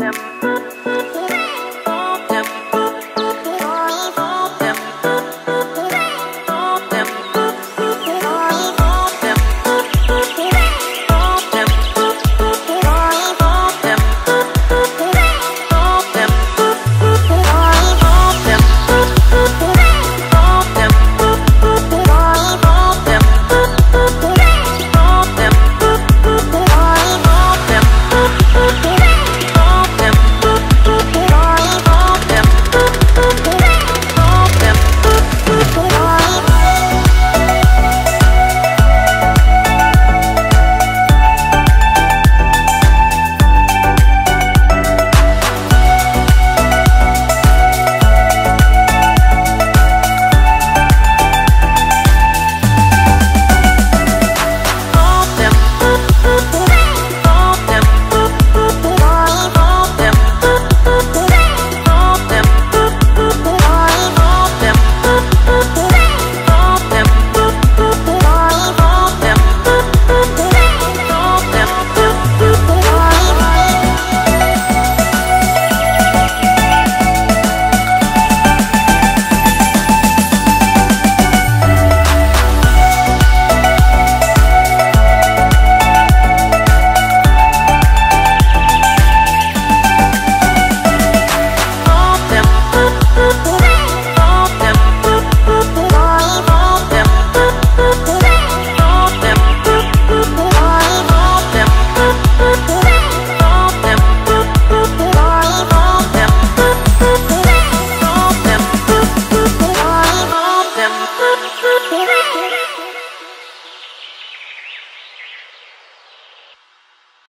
them Oh,